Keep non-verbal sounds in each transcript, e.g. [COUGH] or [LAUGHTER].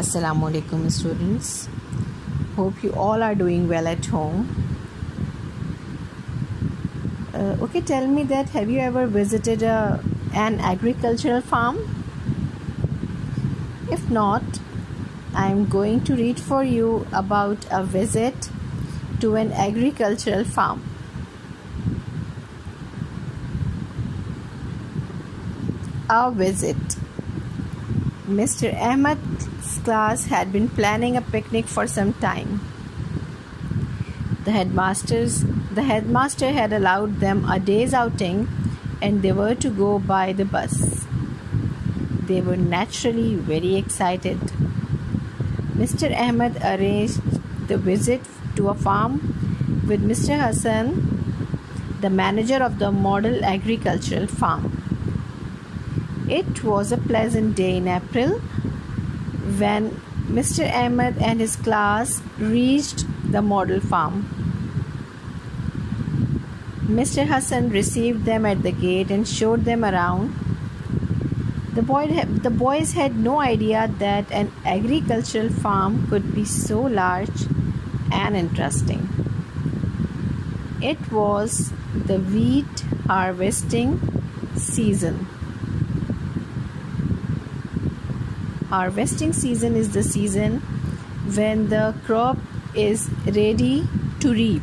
Assalamu alaikum students. Hope you all are doing well at home. Uh, okay, tell me that have you ever visited a, an agricultural farm? If not, I'm going to read for you about a visit to an agricultural farm. A visit. Mr. Ahmed's class had been planning a picnic for some time. The headmasters the headmaster had allowed them a day's outing and they were to go by the bus. They were naturally very excited. Mr. Ahmed arranged the visit to a farm with Mr. Hassan, the manager of the model agricultural farm. It was a pleasant day in April when Mr. Ahmed and his class reached the model farm. Mr. Hassan received them at the gate and showed them around. The, boy, the boys had no idea that an agricultural farm could be so large and interesting. It was the wheat harvesting season. Harvesting season is the season when the crop is ready to reap.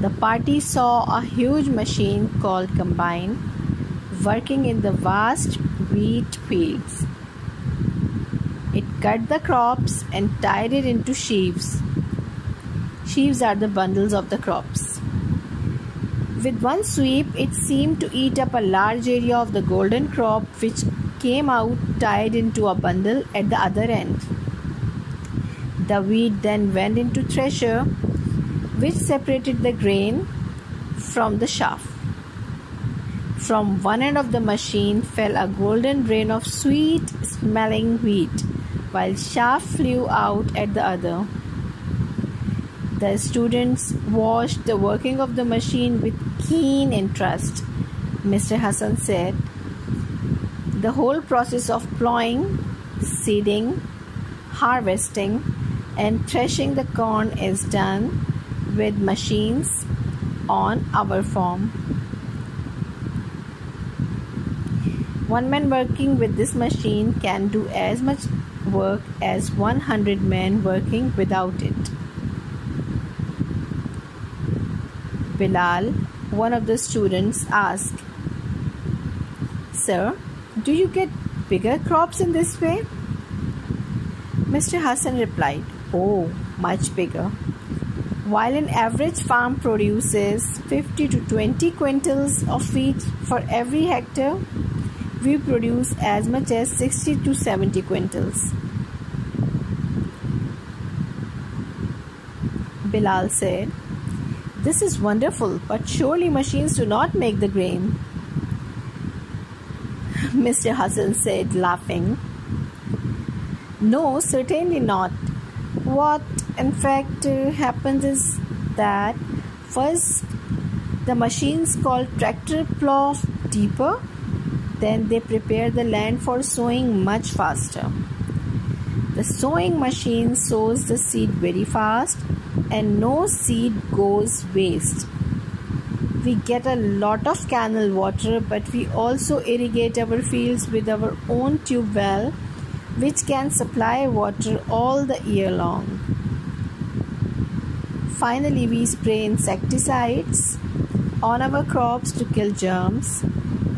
The party saw a huge machine called combine working in the vast wheat fields. It cut the crops and tied it into sheaves. Sheaves are the bundles of the crops. With one sweep, it seemed to eat up a large area of the golden crop which came out tied into a bundle at the other end. The wheat then went into thresher, which separated the grain from the chaff. From one end of the machine fell a golden rain of sweet smelling wheat, while chaff flew out at the other. The students watched the working of the machine with keen interest. Mr. Hassan said, the whole process of plowing, seeding, harvesting, and threshing the corn is done with machines on our farm. One man working with this machine can do as much work as 100 men working without it. Bilal, one of the students, asked, Sir, do you get bigger crops in this way? Mr. Hassan replied, Oh, much bigger. While an average farm produces 50 to 20 quintals of wheat for every hectare, we produce as much as 60 to 70 quintals. Bilal said, This is wonderful, but surely machines do not make the grain. [LAUGHS] Mr. Hassan said, laughing. No, certainly not. What in fact happens is that first the machines called tractor plow deeper, then they prepare the land for sowing much faster. The sowing machine sows the seed very fast and no seed goes waste we get a lot of canal water but we also irrigate our fields with our own tube well which can supply water all the year long. Finally we spray insecticides on our crops to kill germs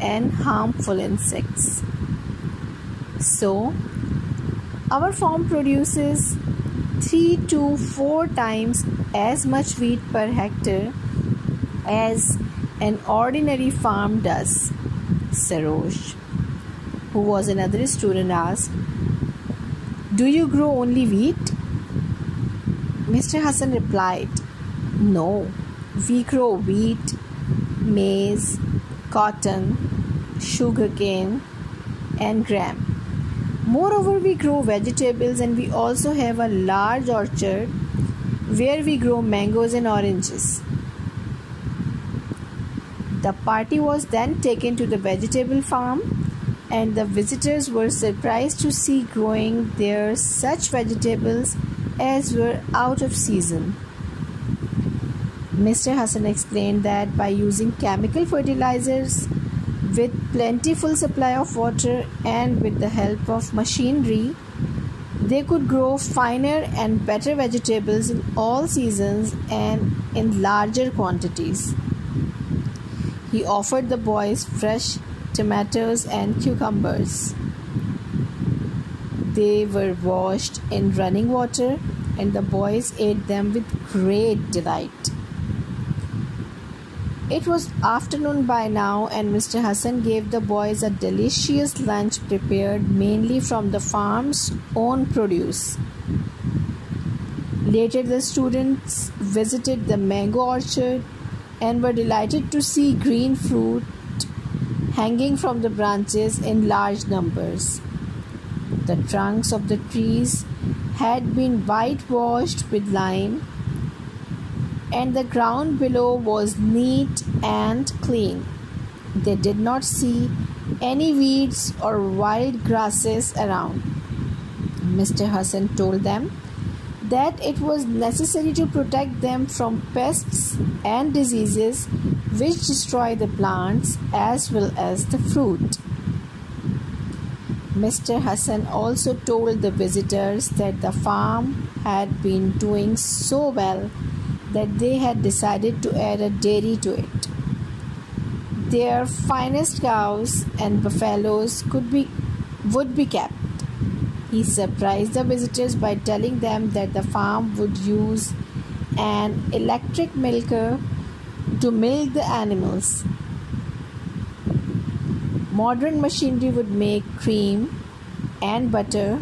and harmful insects. So our farm produces 3 to 4 times as much wheat per hectare as an ordinary farm does. Saroj, who was another student, asked, Do you grow only wheat? Mr. Hassan replied, No, we grow wheat, maize, cotton, sugarcane, and gram. Moreover, we grow vegetables and we also have a large orchard where we grow mangoes and oranges. The party was then taken to the vegetable farm and the visitors were surprised to see growing there such vegetables as were out of season. Mr. Hassan explained that by using chemical fertilizers with plentiful supply of water and with the help of machinery they could grow finer and better vegetables in all seasons and in larger quantities. He offered the boys fresh tomatoes and cucumbers. They were washed in running water, and the boys ate them with great delight. It was afternoon by now, and Mr. Hassan gave the boys a delicious lunch prepared mainly from the farm's own produce. Later, the students visited the mango orchard and were delighted to see green fruit hanging from the branches in large numbers. The trunks of the trees had been whitewashed with lime, and the ground below was neat and clean. They did not see any weeds or wild grasses around. Mr. Hassan told them that it was necessary to protect them from pests and diseases which destroy the plants as well as the fruit. Mr. Hassan also told the visitors that the farm had been doing so well that they had decided to add a dairy to it. Their finest cows and buffaloes could be would be kept he surprised the visitors by telling them that the farm would use an electric milker to milk the animals. Modern machinery would make cream and butter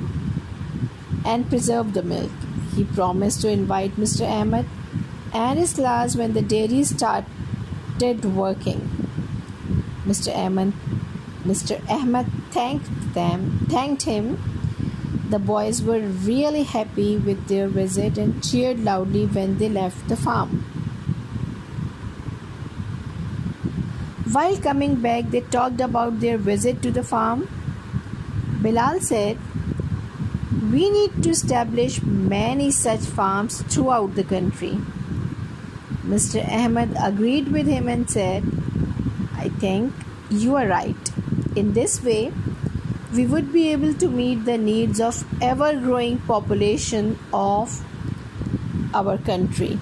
and preserve the milk. He promised to invite Mr. Ahmed and his class when the dairy started working. Mr. Ahmed, Mr. Ahmed thanked them, thanked him the boys were really happy with their visit and cheered loudly when they left the farm. While coming back, they talked about their visit to the farm. Bilal said, We need to establish many such farms throughout the country. Mr. Ahmed agreed with him and said, I think you are right. In this way, we would be able to meet the needs of ever growing population of our country